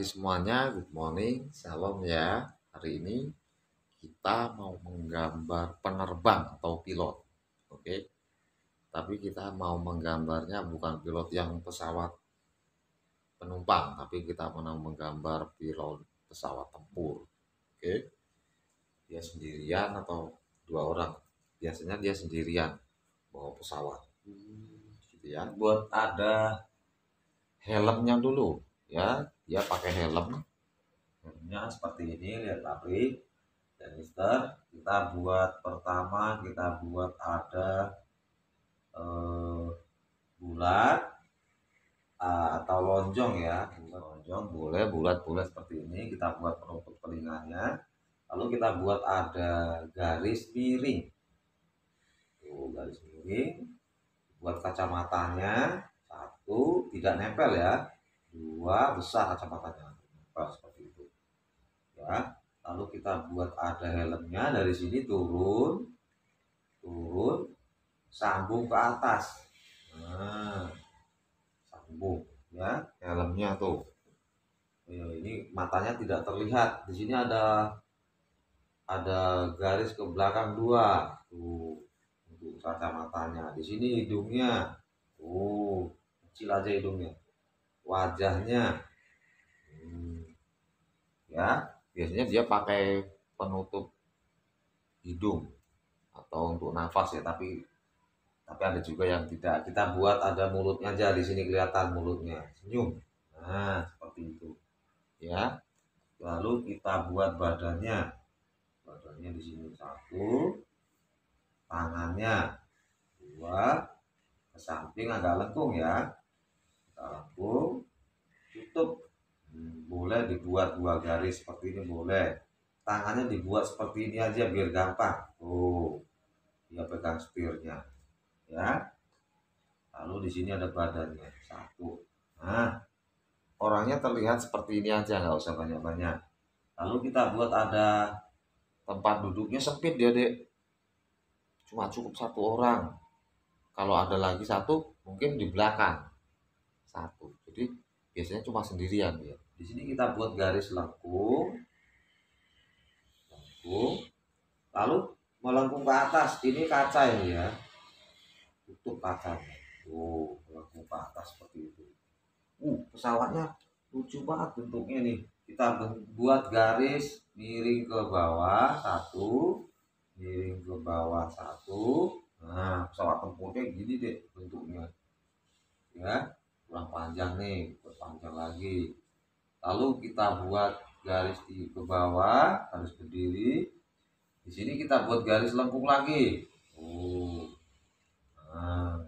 pagi semuanya, good morning, salam ya. Hari ini kita mau menggambar penerbang atau pilot, oke? Tapi kita mau menggambarnya bukan pilot yang pesawat penumpang, tapi kita mau menggambar pilot pesawat tempur, oke? Dia sendirian atau dua orang? Biasanya dia sendirian bawa pesawat, gitu ya. Buat ada helmnya dulu, ya dia pakai helm. Helmnya seperti ini lihat pabrik dan mister kita buat pertama kita buat ada eh, bulat uh, atau lonjong ya. Lonjong boleh bulat-bulat seperti ini. Kita buat penutup telinganya lalu kita buat ada garis miring. Tuh, garis miring. Buat kacamatanya satu tidak nempel ya dua besar kacamatanya nah, seperti itu. Ya lalu kita buat ada helmnya dari sini turun turun sambung ke atas. Nah sambung ya helmnya tuh. Ya, ini matanya tidak terlihat. Di sini ada ada garis ke belakang dua. Tuh untuk kacamatanya. Di sini hidungnya. Tuh kecil aja hidungnya wajahnya. Hmm. ya biasanya dia pakai penutup hidung atau untuk nafas ya tapi tapi ada juga yang tidak. Kita buat ada mulutnya aja di sini kelihatan mulutnya. Senyum. Nah seperti itu. Ya lalu kita buat badannya. Badannya di sini satu tangannya dua ke samping agak lengkung ya. Lambung tutup. Boleh dibuat dua garis seperti ini boleh. Tangannya dibuat seperti ini aja biar gampang. Tuh dia pegang setirnya ya. Lalu di sini ada badannya satu. Nah orangnya terlihat seperti ini aja nggak usah banyak-banyak. Lalu kita buat ada tempat duduknya sempit dia dek. Cuma cukup satu orang. Kalau ada lagi satu mungkin di belakang. Satu. Jadi biasanya cuma sendirian ya. Di sini kita buat garis lengkung lengkung lalu melengkung ke atas. Ini kaca ini ya. Tutup kacanya. Oh melengkung ke atas seperti itu. Uh pesawatnya lucu banget bentuknya nih. Kita buat garis miring ke bawah satu miring ke bawah satu. Nah pesawat tempurnya gini deh bentuknya. Ya kurang panjang nih panjang lagi. Lalu kita buat garis di ke bawah garis berdiri. Di sini kita buat garis lengkung lagi. Oh. Nah.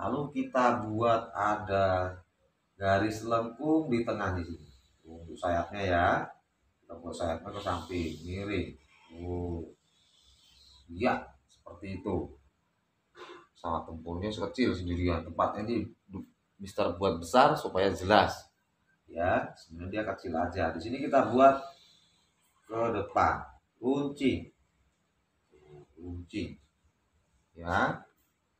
lalu kita buat ada garis lengkung di tengah di sini. Untuk sayapnya ya. Kita buat sayapnya ke samping miring. Oh. Iya seperti itu. Pesawat tempurnya sekecil sendirian. Tempatnya ini Mister buat besar supaya jelas. Ya, sebenarnya dia kecil aja. Di sini kita buat ke depan, kunci, kunci. Ya,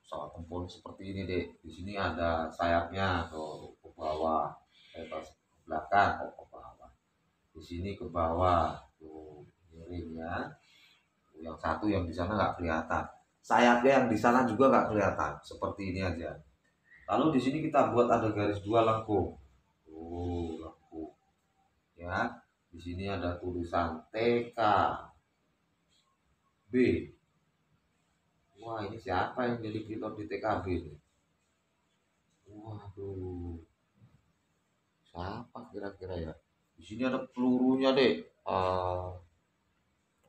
pesawat tempur seperti ini deh. Di sini ada sayapnya tuh ke bawah, ke belakang, oh, ke bawah. Di sini ke bawah, tuh miring ya. Yang satu yang di sana nggak kelihatan. Sayapnya yang di sana juga nggak kelihatan. Seperti ini aja. Lalu di sini kita buat ada garis dua lengkung. Tuh, lengkung. Ya. Di sini ada tulisan TK. B. Wah, ini siapa yang jadi pilot di TKB ini? Waduh. Siapa kira-kira ya? Di sini ada pelurunya deh. Uh,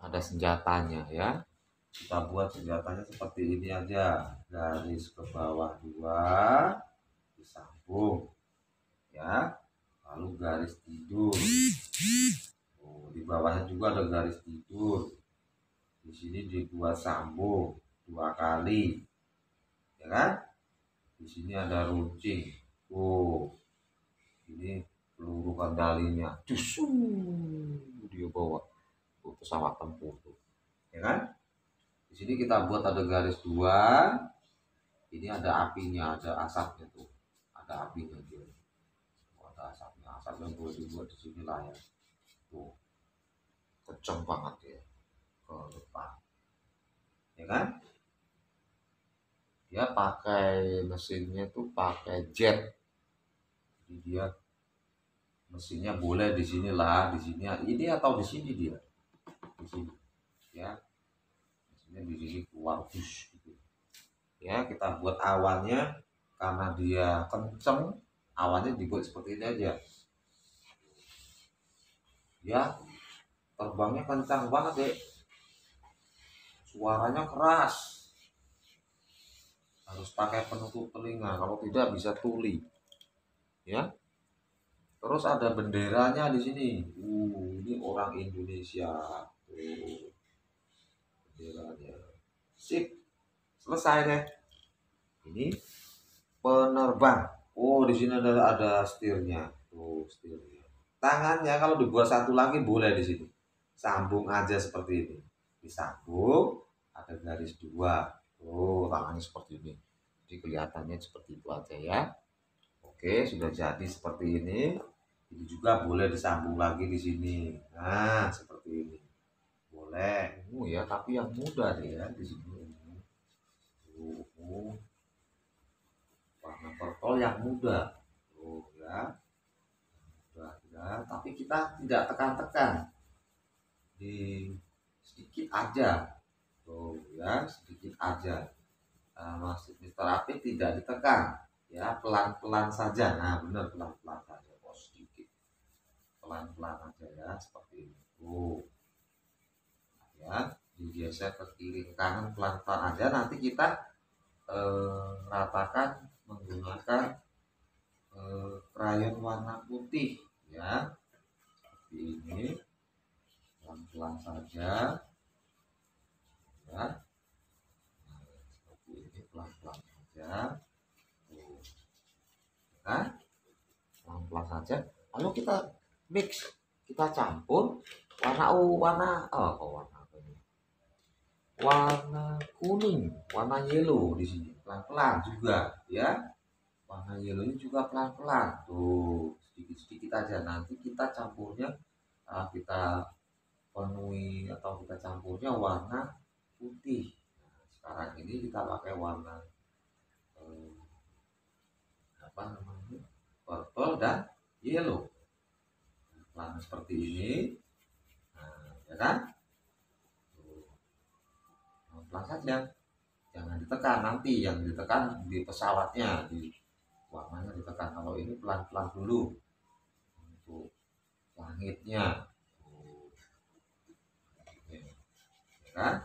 ada senjatanya ya kita buat senjatanya seperti ini aja. Garis ke bawah dua disambung ya. Lalu garis tidur. Oh, di bawahnya juga ada garis tidur. Di sini dibuat sambung dua kali ya kan? Di sini ada runcing. Oh ini peluru kendalinya justru dia bawa pesawat tempur tuh ya kan di sini kita buat ada garis dua. Ini ada apinya, ada asapnya tuh. Ada apinya dia. Oh, ada asapnya. Asap sampai boleh dibuat di sini lah ya. Tuh. Kenceng banget ya. Ke depan. Ya kan? Dia pakai mesinnya tuh pakai jet. Jadi dia mesinnya boleh di sini lah di sini. Ini atau di sini dia? Di sini. Ya mesinnya di sini keluar bus gitu. Ya kita buat awannya karena dia kenceng awannya dibuat seperti ini aja. Ya terbangnya kencang banget deh suaranya keras. Harus pakai penutup telinga kalau tidak bisa tuli. Ya. Terus ada benderanya di sini. Uh ini orang Indonesia. Benderanya sip. Selesai deh. Ini penerbang. Oh di sini ada ada setirnya. Tuh setirnya. Tangannya kalau dibuat satu lagi boleh di sini. Sambung aja seperti ini. Disambung ada garis dua. Oh tangannya seperti ini. Jadi kelihatannya seperti itu aja ya. Oke sudah jadi seperti ini. Ini juga boleh disambung lagi di sini. Nah seperti ini boleh. Oh ya tapi yang mudah deh ya di sini. Uh, warna purple yang muda. Oh ya. Mudah ya. Tapi kita tidak tekan-tekan. Di sedikit aja. Tuh ya sedikit aja. Uh, masih Mister tidak ditekan. Ya pelan-pelan saja. Nah benar pelan-pelan saja. Oh sedikit? Pelan-pelan aja ya seperti itu ya digeser ke kiri ke kanan pelan-pelan aja. Nanti kita eh, ratakan menggunakan eh, krayon warna putih ya. Seperti ini. Pelan-pelan saja. Ya. Nah, seperti ini pelan-pelan saja. Kan pelan-pelan saja. Lalu kita mix kita campur warna oh, warna oh, oh warna warna kuning warna yellow di sini. Pelan-pelan juga ya. Warna yellow ini juga pelan-pelan. Tuh sedikit-sedikit aja. Nanti kita campurnya uh, kita penuhi atau kita campurnya warna putih. Nah, sekarang ini kita pakai warna eh, apa namanya? Purple dan yellow. Warna seperti ini. Nah, ya kan saja jangan ditekan nanti yang ditekan di pesawatnya di warnanya ditekan. Kalau ini pelan-pelan dulu untuk langitnya. Ya kan?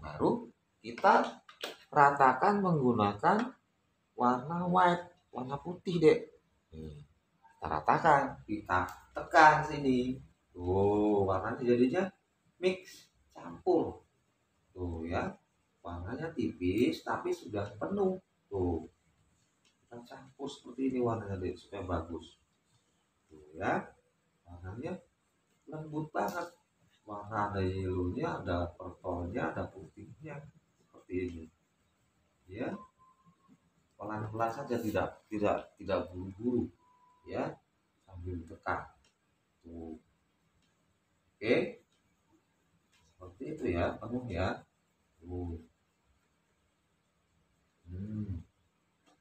Baru kita ratakan menggunakan warna white warna putih dek. Kita ratakan kita tekan sini. Tuh warnanya jadinya mix campur tuh ya warnanya tipis tapi sudah penuh. Tuh. Kita campur seperti ini warnanya dek supaya bagus. Tuh ya warnanya lembut banget. Warna ada yellownya ada purple-nya ada putihnya seperti ini. Ya. Pelan-pelan saja tidak tidak tidak buru-buru ya sambil tekan tuh. Oke. Seperti itu ya penuh ya hmm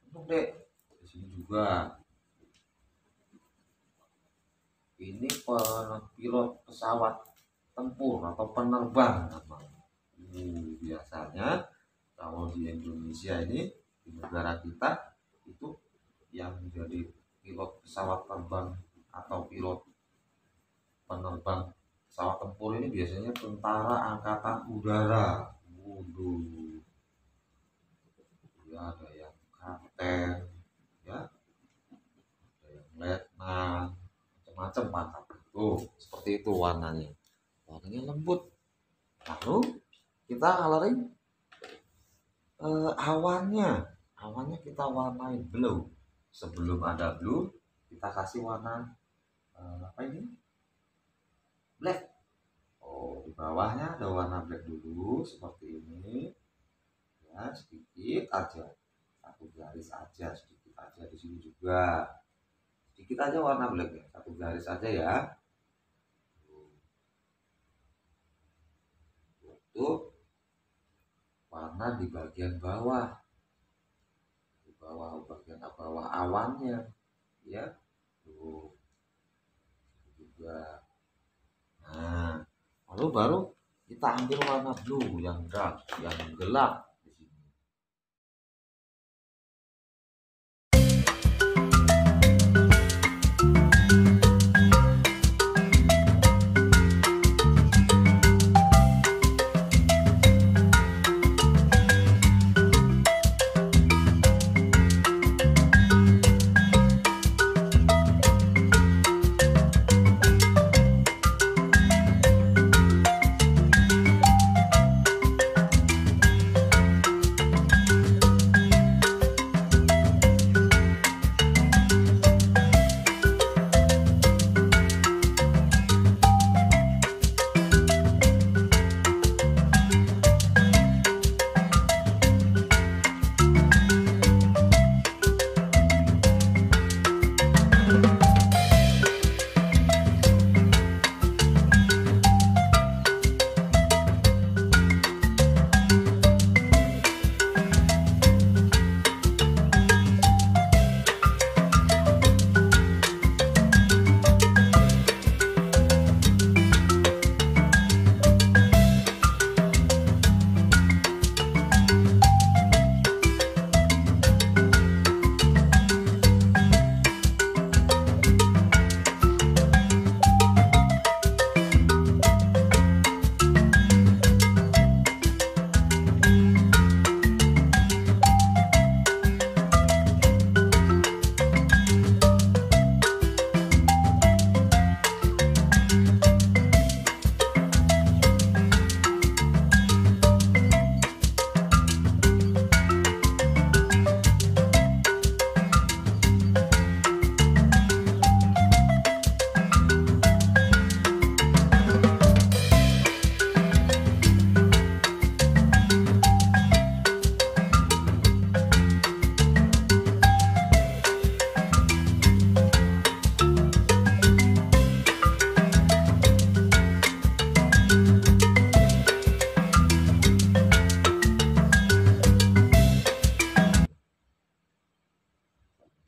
penuh deh di sini juga ini pilot pesawat tempur atau penerbang namanya. Uh, biasanya kalau di Indonesia ini di negara kita itu yang menjadi pilot pesawat terbang atau pilot penerbang pesawat tempur ini biasanya tentara angkatan udara. Waduh. Ya ada yang kapten, ya. Ada yang letnan, macam-macam pangkat. Tuh, seperti itu warnanya warnanya lembut lalu kita coloring uh, awannya awannya kita warnai blue sebelum ada blue kita kasih warna uh, apa ini bawahnya ada warna black dulu seperti ini. Ya sedikit aja. Satu garis aja sedikit aja di sini juga. Sedikit dikit aja warna black ya satu garis aja ya. Itu warna di bagian bawah. Di bawah bagian bawah awannya. Ya tuh. Juga lalu baru kita ambil warna blue yang dark yang gelap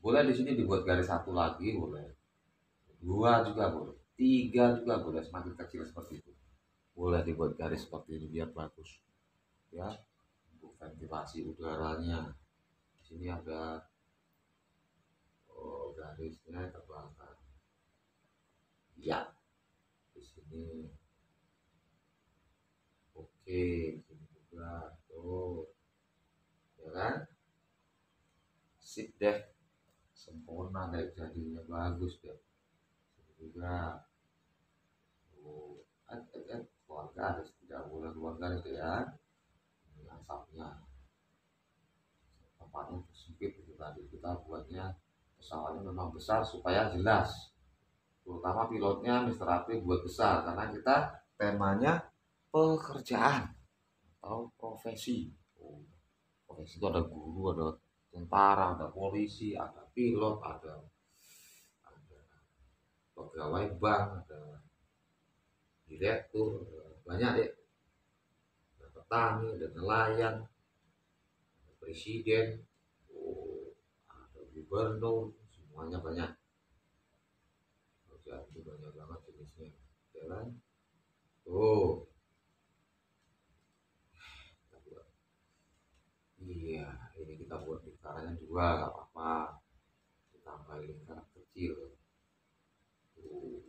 boleh di sini dibuat garis satu lagi boleh. Dua juga boleh. Tiga juga boleh semakin kecil seperti itu. Boleh dibuat garis seperti ini biar bagus. Ya untuk ventilasi udaranya. Di sini ada oh, garisnya terbakar. Ya di sini. Oke sini juga. Tuh. Ya kan? Sip deh sempurna deh jadinya bagus deh juga oh, eh, eh, eh, keluar garis tidak boleh keluar garis ya. Ini asapnya tempatnya sempit itu tadi kita buatnya pesawatnya memang besar supaya jelas. Terutama pilotnya Mr. Api buat besar karena kita temanya pekerjaan atau profesi. Oh, profesi itu ada guru ada tentara ada polisi ada pilot, ada ada pegawai bank, ada direktur, banyak deh. Ada petani, ada nelayan, ada presiden, oh, ada gubernur, semuanya banyak. Jadi banyak banget jenisnya, ya kan? Tuh. Iya, ini kita buat lingkarannya dua, gak apa-apa. Lingkaran kecil. Tuh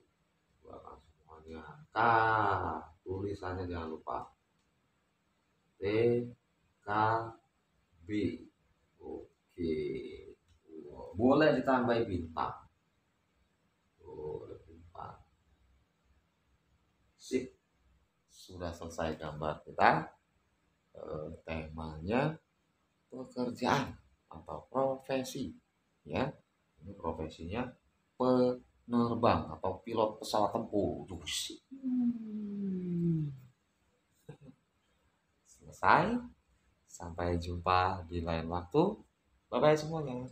buatkan semuanya. K tulisannya jangan lupa. T K B. Oke. Boleh ditambah bintang. Boleh bintang. Sip. Sudah selesai gambar kita. Eh, temanya pekerjaan atau profesi ya. Ini profesinya penerbang atau pilot pesawat tempur selesai. Sampai jumpa di lain waktu. Bye bye semuanya